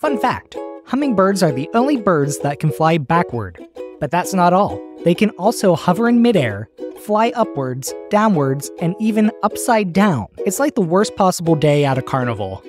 Fun fact hummingbirds are the only birds that can fly backward. But that's not all. They can also hover in midair, fly upwards, downwards, and even upside down. It's like the worst possible day at a carnival.